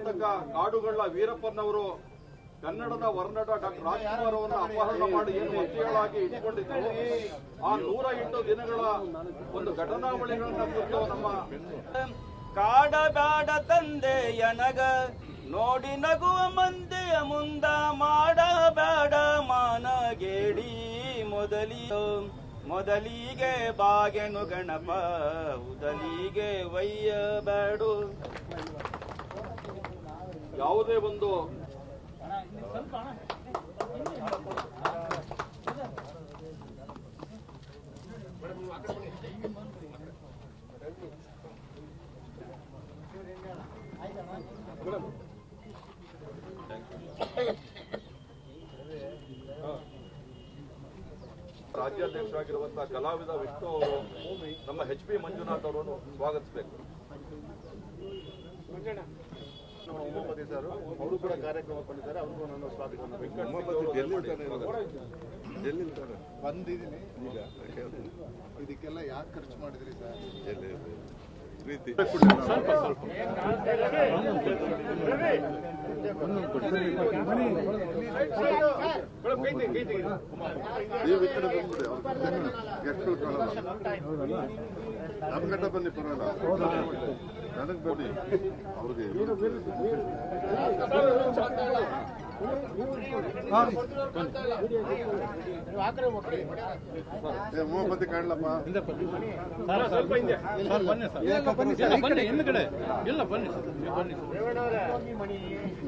ಅಂತಕ ಕಾಡುಗಳ ವೀರಪ್ಪನವರು ಕನ್ನಡದ ವರ್ಣಟ ಡಾಕ್ಟರ್ ರಾಜ್ಕುಮಾರ್ ಅವರನ್ನ ಅಪಹರಣ ಮಾಡಿ ಏನು ಮಂತ್ರಿಗಳಾಗಿ ಇಟ್ಕೊಂಡಿದ್ರು ಆ ನೂರ ಎಂಟು ದಿನಗಳ ಒಂದು ಘಟನಾವಳಿಗಳನ್ನ ಕುರಿತು ನಮ್ಮ ಕಾಡಬೇಡ ತಂದೆಯನಗ ನೋಡಿ ನಗುವ ಮಂದೆಯ ಮುಂದ, ಮಾಡಬೇಡ ಮಾನಗೇಡಿ ಮೊದಲಿ ಮೊದಲಿಗೆ ಬಾಗೆನು ಗಣಪ, ಉದಲಿಗೆ ಒಯ್ಯಬೇಡು ಯಾವುದೇ ಒಂದು ರಾಜ್ಯಾಧ್ಯಕ್ಷರಾಗಿರುವಂತಹ ಕಲಾವಿದ ವಿಷ್ಣು ಅವರು ನಮ್ಮ ಎಚ್ ಪಿ ಮಂಜುನಾಥ್ ಅವರನ್ನು ಸ್ವಾಗತಿಸಬೇಕು. ಉಮಾಪತಿ ಸರ್ ಅವರು ಕೂಡ ಕಾರ್ಯಕ್ರಮ ಬಂದಿದ್ದಾರೆ ಅವ್ರಿಗೂ ನಾನು ಸ್ವಾಗತ ಬಂದಿದ್ದೀನಿ. ಈಗ ಇದಕ್ಕೆಲ್ಲ ಯಾಕೆ ಖರ್ಚು ಮಾಡಿದ್ರಿ ಸರ್? ನೀವು ನಮ್ಮ ಗಂಟ ಬನ್ನಿ ಪರವಾಗಿಲ್ಲ ನನಗೆ ಬನ್ನಿ. ಅವ್ರಿಗೆ ಏ, ಉಮಾಪತಿ ಕಾಣ್ಲಪ್ಪ ಪರವಾಗಿಲ್ಲ, ನಾನು ಇದ್ದೀನಿ. ಸರ್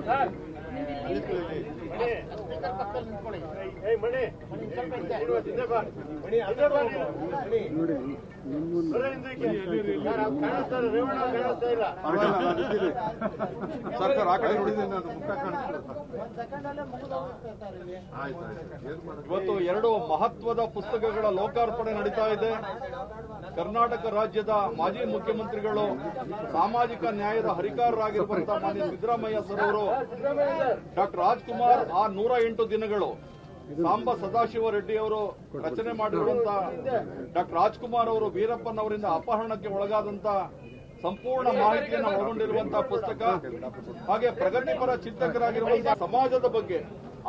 ಸರ್ ಆ ಕಡೆ ಮುಖ ಇವತ್ತು ಎರಡು ಮಹತ್ವದ ಪುಸ್ತಕಗಳ ಲೋಕಾರ್ಪಣೆ ನಡೀತಾ ಇದೆ. ಕರ್ನಾಟಕ ರಾಜ್ಯದ ಮಾಜಿ ಮುಖ್ಯಮಂತ್ರಿಗಳು ಸಾಮಾಜಿಕ ನ್ಯಾಯದ ಹರಿಕಾರರಾಗಿರುವಂತಹ ಮಾನ್ಯ ಸಿದ್ದರಾಮಯ್ಯ ಸರ್ ಅವರು ಡಾಕ್ಟರ್ ರಾಜ್ಕುಮಾರ್ ಆ ನೂರ ಎಂಟು ದಿನಗಳು ಸಾಂಬ ಸದಾಶಿವ ರೆಡ್ಡಿ ಅವರು ರಚನೆ ಮಾಡಿರುವಂತಹ ಡಾಕ್ಟರ್ ರಾಜ್ಕುಮಾರ್ ಅವರು ವೀರಪ್ಪನವರಿಂದ ಅಪಹರಣಕ್ಕೆ ಒಳಗಾದಂತ ಸಂಪೂರ್ಣ ಮಾಹಿತಿಯನ್ನು ಒಳಗೊಂಡಿರುವಂತಹ ಪುಸ್ತಕ. ಹಾಗೆ ಪ್ರಗತಿಪರ ಚಿಂತಕರಾಗಿರುವಂತಹ ಸಮಾಜದ ಬಗ್ಗೆ,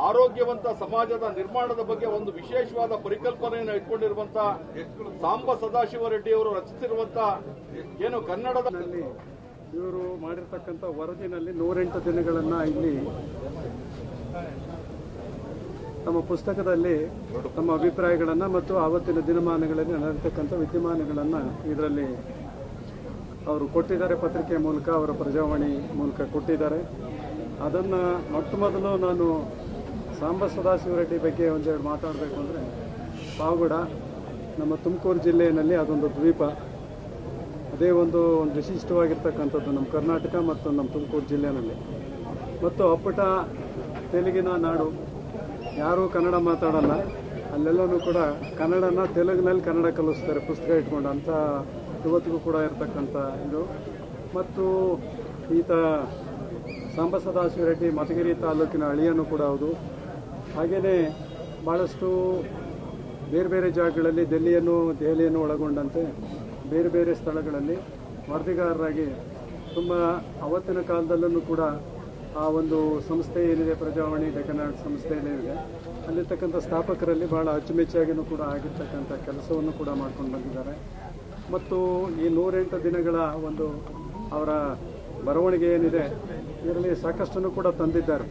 ಆರೋಗ್ಯವಂತ ಸಮಾಜದ ನಿರ್ಮಾಣದ ಬಗ್ಗೆ ಒಂದು ವಿಶೇಷವಾದ ಪರಿಕಲ್ಪನೆಯನ್ನು ಇಟ್ಕೊಂಡಿರುವಂತಹ ಸಾಂಬ ಸದಾಶಿವ ರೆಡ್ಡಿ ಅವರು ರಚಿಸಿರುವಂತಹ ಏನು ಕನ್ನಡದ ಇವರು ಮಾಡಿರ್ತಕ್ಕಂಥ ವರದಿನಲ್ಲಿ ನೂರೆಂಟು ದಿನಗಳನ್ನು ಇಲ್ಲಿ ತಮ್ಮ ಪುಸ್ತಕದಲ್ಲಿ ತಮ್ಮ ಅಭಿಪ್ರಾಯಗಳನ್ನು ಮತ್ತು ಆವತ್ತಿನ ದಿನಮಾನಗಳಲ್ಲಿ ನಡೆರ್ತಕ್ಕಂಥ ವಿದ್ಯಮಾನಗಳನ್ನು ಇದರಲ್ಲಿ ಅವರು ಕೊಟ್ಟಿದ್ದಾರೆ ಪತ್ರಿಕೆ ಮೂಲಕ, ಅವರ ಪ್ರಜಾವಾಣಿ ಮೂಲಕ ಕೊಟ್ಟಿದ್ದಾರೆ. ಅದನ್ನು ಮೊಟ್ಟ ಮೊದಲು ನಾನು ಸಾಂಬ ಸದಾಶಿವರೆಡ್ಡಿ ಬಗ್ಗೆ ಒಂದೆರಡು ಮಾತಾಡಬೇಕು ಅಂದರೆ ಪಾವಗಡ, ನಮ್ಮ ತುಮಕೂರು ಜಿಲ್ಲೆಯಲ್ಲಿ ಅದೊಂದು ದ್ವೀಪ. ಅದೇ ಒಂದು ಒಂದು ವಿಶಿಷ್ಟವಾಗಿರ್ತಕ್ಕಂಥದ್ದು ನಮ್ಮ ಕರ್ನಾಟಕ ಮತ್ತು ನಮ್ಮ ತುಮಕೂರು ಜಿಲ್ಲೆಯಲ್ಲಿ. ಮತ್ತು ಅಪ್ಪಟ ತೆಲುಗಿನ ನಾಡು, ಯಾರೂ ಕನ್ನಡ ಮಾತಾಡಲ್ಲ, ಅಲ್ಲೆಲ್ಲನೂ ಕೂಡ ಕನ್ನಡನ ತೆಲುಗಿನಲ್ಲಿ ಕನ್ನಡ ಕಲಿಸ್ತಾರೆ, ಪುಸ್ತಕ ಇಟ್ಕೊಂಡು, ಅಂತ ಇವತ್ತಿಗೂ ಕೂಡ ಇರತಕ್ಕಂಥ ಇದು. ಮತ್ತು ಈತ ಸಾಂಬ ಸದಾಶಿವ ರೆಡ್ಡಿ ಮತಗಿರಿ ತಾಲೂಕಿನ ಅಳಿಯನೂ ಕೂಡ ಹೌದು. ಹಾಗೆಯೇ ಭಾಳಷ್ಟು ಬೇರೆ ಬೇರೆ ಜಾಗಗಳಲ್ಲಿ, ದೆಲ್ಲಿಯನ್ನು ದೆಹಲಿಯನ್ನು ಒಳಗೊಂಡಂತೆ ಬೇರೆ ಬೇರೆ ಸ್ಥಳಗಳಲ್ಲಿ ವರದಿಗಾರರಾಗಿ ತುಂಬ ಅವತ್ತಿನ ಕಾಲದಲ್ಲೂ ಕೂಡ ಆ ಒಂದು ಸಂಸ್ಥೆ ಏನಿದೆ, ಪ್ರಜಾವಾಣಿ ಡೆಕನಾಡ್ ಸಂಸ್ಥೆ ಏನಿದೆ, ಅಲ್ಲಿರ್ತಕ್ಕಂಥ ಸ್ಥಾಪಕರಲ್ಲಿ ಭಾಳ ಅಚ್ಚುಮೆಚ್ಚಾಗಿಯೂ ಕೂಡ ಆಗಿರ್ತಕ್ಕಂಥ ಕೆಲಸವನ್ನು ಕೂಡ ಮಾಡ್ಕೊಂಡು ಬಂದಿದ್ದಾರೆ. ಮತ್ತು ಈ ನೂರೆಂಟು ದಿನಗಳ ಒಂದು ಅವರ ಬರವಣಿಗೆ ಏನಿದೆ, ಇದರಲ್ಲಿ ಸಾಕಷ್ಟನ್ನು ಕೂಡ ತಂದಿದ್ದಾರೆ.